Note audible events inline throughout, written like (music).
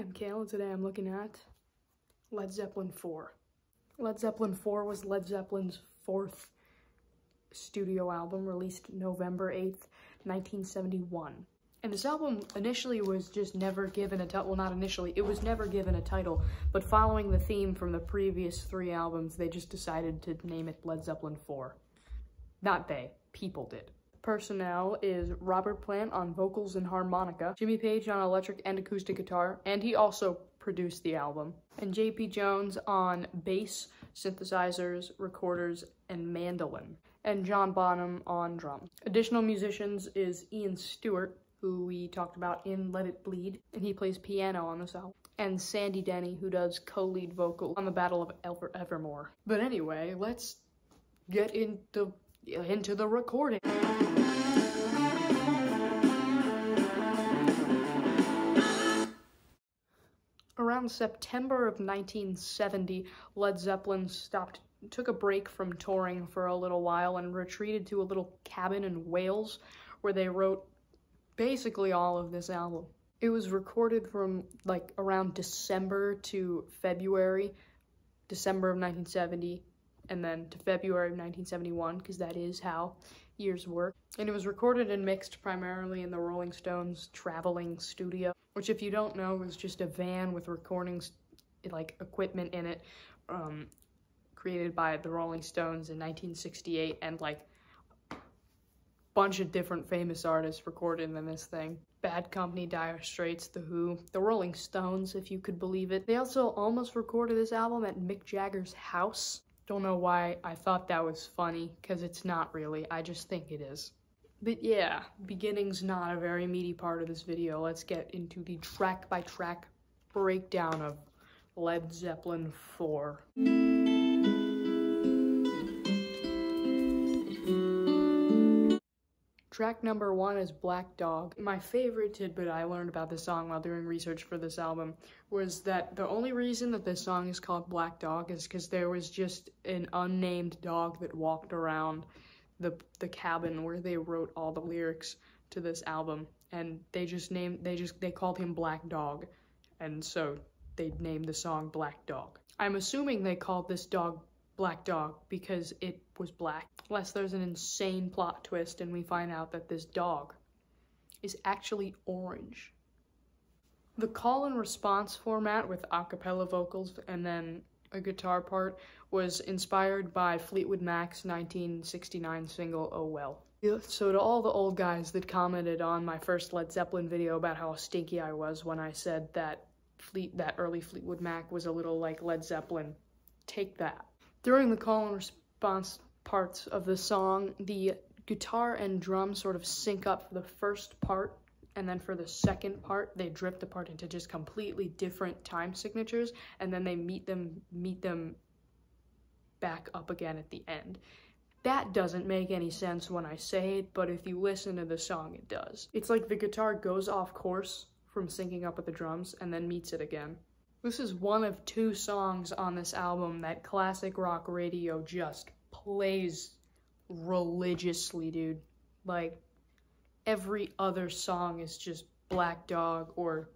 I'm Cael, and today I'm looking at Led Zeppelin 4. Led Zeppelin 4 was Led Zeppelin's fourth studio album, released November 8th, 1971. And this album initially was just never given a title, well not initially, it was never given a title, but following the theme from the previous three albums, they just decided to name it Led Zeppelin 4. Not they, people did. Personnel is Robert Plant on vocals and harmonica, Jimmy Page on electric and acoustic guitar, and he also produced the album, and JP Jones on bass, synthesizers, recorders, and mandolin, and John Bonham on drums. Additional musicians is Ian Stewart, who we talked about in Let It Bleed, and he plays piano on this album. And Sandy Denny, who does co-lead vocal on the Battle of Ever Evermore. But anyway, let's get into into the recording. Around September of 1970, Led Zeppelin stopped, took a break from touring for a little while and retreated to a little cabin in Wales where they wrote basically all of this album. It was recorded from like around December to February, December of 1970, and then to February of 1971, because that is how years work. And it was recorded and mixed primarily in the Rolling Stones traveling studio, which if you don't know is just a van with recordings like equipment in it, um, created by the Rolling Stones in 1968 and like bunch of different famous artists recorded in this thing. Bad Company, Dire Straits, The Who, The Rolling Stones, if you could believe it. They also almost recorded this album at Mick Jagger's house. Don't know why I thought that was funny, because it's not really. I just think it is. But yeah, beginning's not a very meaty part of this video. Let's get into the track-by-track -track breakdown of Led Zeppelin 4. Track number one is Black Dog. My favorite tidbit I learned about this song while doing research for this album was that the only reason that this song is called Black Dog is because there was just an unnamed dog that walked around the, the cabin where they wrote all the lyrics to this album. And they just named, they just, they called him Black Dog. And so they named the song Black Dog. I'm assuming they called this dog Black Dog because it was black. Unless there's an insane plot twist and we find out that this dog is actually orange. The call and response format with a cappella vocals and then a guitar part was inspired by Fleetwood Mac's 1969 single Oh Well. So to all the old guys that commented on my first Led Zeppelin video about how stinky I was when I said that Fleet that early Fleetwood Mac was a little like Led Zeppelin, take that. During the call and response parts of the song, the guitar and drum sort of sync up for the first part, and then for the second part, they drift apart into just completely different time signatures, and then they meet them meet them back up again at the end. That doesn't make any sense when I say it, but if you listen to the song, it does. It's like the guitar goes off course from syncing up with the drums and then meets it again. This is one of two songs on this album that classic rock radio just plays religiously, dude. Like, every other song is just Black Dog or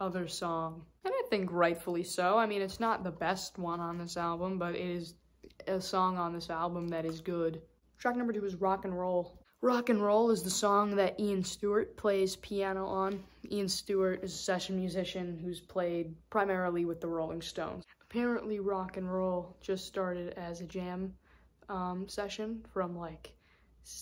other song. And I think rightfully so. I mean, it's not the best one on this album, but it is a song on this album that is good. Track number two is Rock and Roll. Rock and Roll is the song that Ian Stewart plays piano on. Ian Stewart is a session musician who's played primarily with the Rolling Stones. Apparently, Rock and Roll just started as a jam um, session from like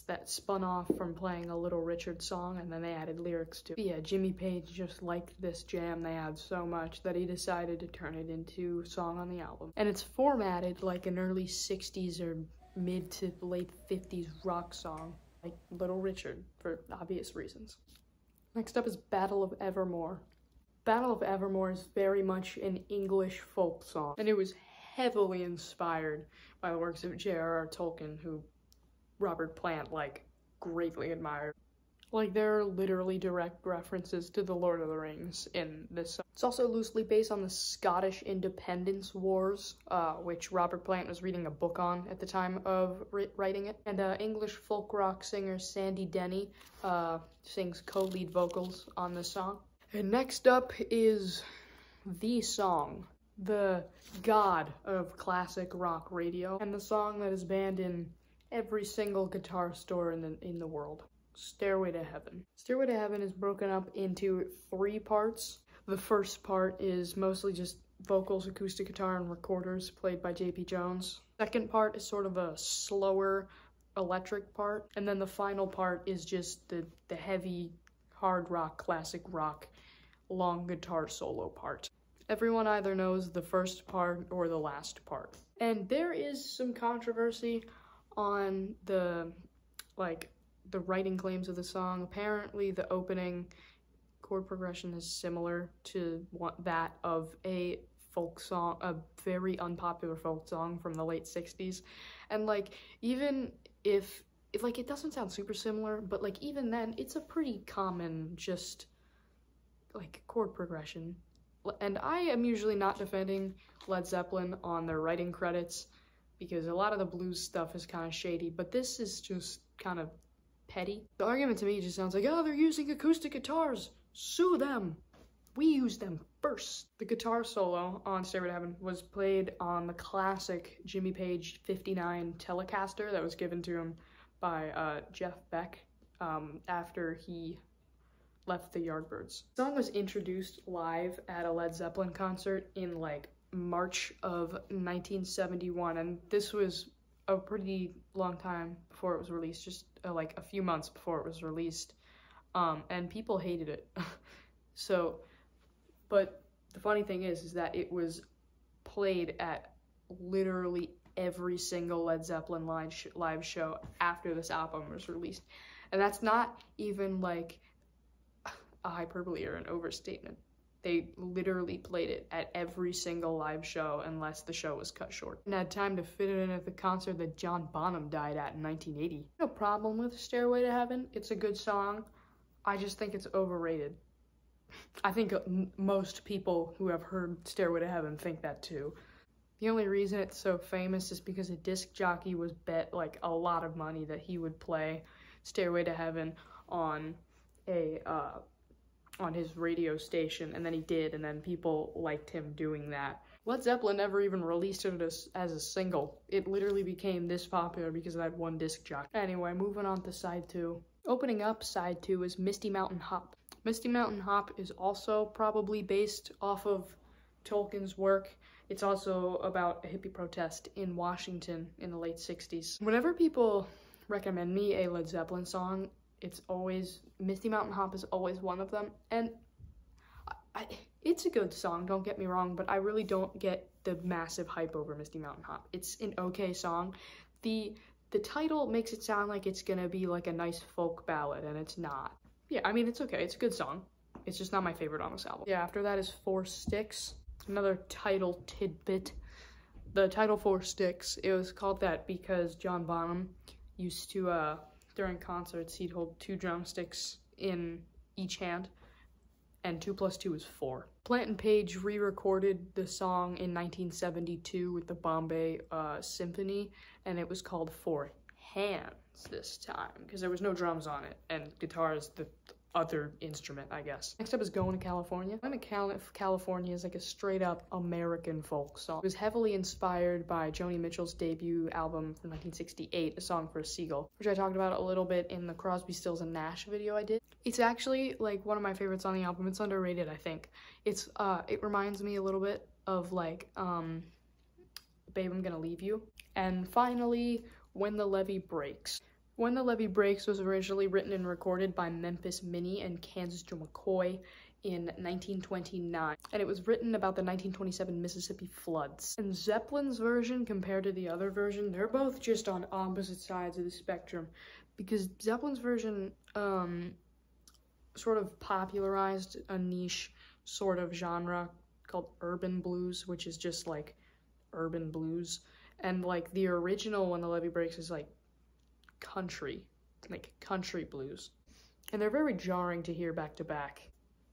that spun off from playing a Little Richard song and then they added lyrics to it. Yeah, Jimmy Page just liked this jam they had so much that he decided to turn it into a song on the album. And it's formatted like an early 60s or mid to late 50s rock song like Little Richard for obvious reasons. Next up is Battle of Evermore. Battle of Evermore is very much an English folk song, and it was heavily inspired by the works of J.R.R. Tolkien, who Robert Plant, like, greatly admired. Like, there are literally direct references to The Lord of the Rings in this song. It's also loosely based on the Scottish Independence Wars, uh, which Robert Plant was reading a book on at the time of writing it. And uh, English folk rock singer Sandy Denny uh, sings co-lead vocals on this song. And next up is the song, the god of classic rock radio, and the song that is banned in every single guitar store in the, in the world. Stairway to Heaven. Stairway to Heaven is broken up into three parts. The first part is mostly just vocals, acoustic guitar, and recorders played by JP Jones. Second part is sort of a slower electric part. And then the final part is just the, the heavy, hard rock, classic rock, long guitar solo part. Everyone either knows the first part or the last part. And there is some controversy on the, like, the writing claims of the song. Apparently the opening chord progression is similar to what, that of a folk song, a very unpopular folk song from the late 60s. And like, even if, if like, it doesn't sound super similar, but like, even then, it's a pretty common, just, like, chord progression. And I am usually not defending Led Zeppelin on their writing credits, because a lot of the blues stuff is kind of shady, but this is just kind of petty. The argument to me just sounds like, oh, they're using acoustic guitars. Sue them. We use them first. The guitar solo on Stairway to Heaven was played on the classic Jimmy Page 59 Telecaster that was given to him by uh, Jeff Beck um, after he left the Yardbirds. The song was introduced live at a Led Zeppelin concert in like March of 1971 and this was a pretty long time before it was released, just uh, like a few months before it was released. Um, and people hated it. (laughs) so but the funny thing is, is that it was played at literally every single Led Zeppelin live, sh live show after this album was released. And that's not even like a hyperbole or an overstatement. They literally played it at every single live show unless the show was cut short. And had time to fit it in at the concert that John Bonham died at in 1980. No problem with Stairway to Heaven. It's a good song. I just think it's overrated. (laughs) I think most people who have heard Stairway to Heaven think that too. The only reason it's so famous is because a disc jockey was bet like a lot of money that he would play Stairway to Heaven on a uh, on his radio station, and then he did, and then people liked him doing that. Led Zeppelin never even released it as, as a single. It literally became this popular because of that one disc jock. Anyway, moving on to side two. Opening up side two is Misty Mountain Hop. Misty Mountain Hop is also probably based off of Tolkien's work. It's also about a hippie protest in Washington in the late 60s. Whenever people recommend me a Led Zeppelin song, it's always, Misty Mountain Hop is always one of them. And I, it's a good song, don't get me wrong, but I really don't get the massive hype over Misty Mountain Hop. It's an okay song. The the title makes it sound like it's gonna be like a nice folk ballad, and it's not yeah, I mean, it's okay. It's a good song. It's just not my favorite on this album. Yeah, after that is Four Sticks, another title tidbit. The title Four Sticks, it was called that because John Bonham used to, uh, during concerts, he'd hold two drumsticks in each hand, and two plus two is four. Plant and Page re-recorded the song in 1972 with the Bombay uh, Symphony, and it was called Four Hands this time because there was no drums on it and guitar is the other instrument, I guess. Next up is Going to California. Going to Cal California is like a straight up American folk song. It was heavily inspired by Joni Mitchell's debut album from 1968, A Song for a Seagull, which I talked about a little bit in the Crosby, Stills, and Nash video I did. It's actually like one of my favorites on the album. It's underrated, I think. It's, uh, it reminds me a little bit of like, um, Babe, I'm Gonna Leave You. And finally, When the Levee Breaks. When the Levee Breaks was originally written and recorded by Memphis Minnie and Kansas Joe McCoy in 1929, and it was written about the 1927 Mississippi floods. And Zeppelin's version compared to the other version, they're both just on opposite sides of the spectrum, because Zeppelin's version um, sort of popularized a niche sort of genre called urban blues, which is just like urban blues. And like the original When the Levee Breaks is like country, like country blues. And they're very jarring to hear back to back.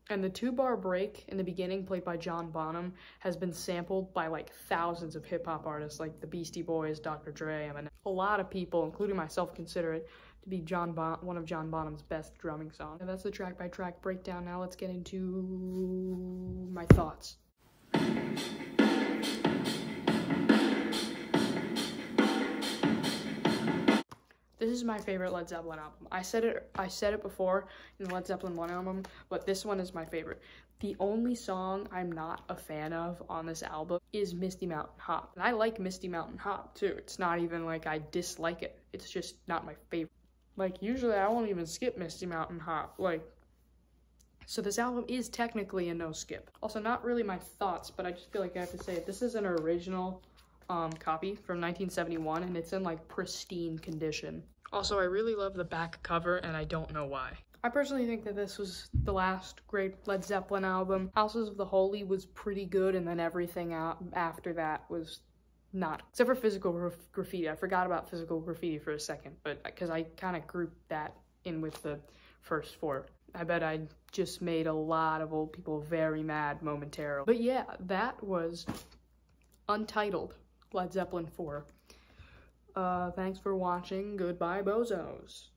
And the two bar break in the beginning, played by John Bonham, has been sampled by like thousands of hip hop artists like the Beastie Boys, Dr. Dre, I mean, a lot of people, including myself, consider it to be John bon- one of John Bonham's best drumming songs. And that's the track by track breakdown. Now let's get into my thoughts. This is my favorite Led Zeppelin album. I said it I said it before in the Led Zeppelin 1 album, but this one is my favorite. The only song I'm not a fan of on this album is Misty Mountain Hop. And I like Misty Mountain Hop too. It's not even like I dislike it. It's just not my favorite. Like usually I won't even skip Misty Mountain Hop. Like so this album is technically a no skip. Also not really my thoughts, but I just feel like I have to say it. This is an original um, copy from 1971 and it's in like pristine condition. Also, I really love the back cover and I don't know why. I personally think that this was the last great Led Zeppelin album. Houses of the Holy was pretty good and then everything out after that was not. Except for Physical Graffiti. I forgot about Physical Graffiti for a second, but uh, because I kind of grouped that in with the first four. I bet I just made a lot of old people very mad momentarily. But yeah, that was Untitled Led Zeppelin 4. Uh, thanks for watching. Goodbye, bozos.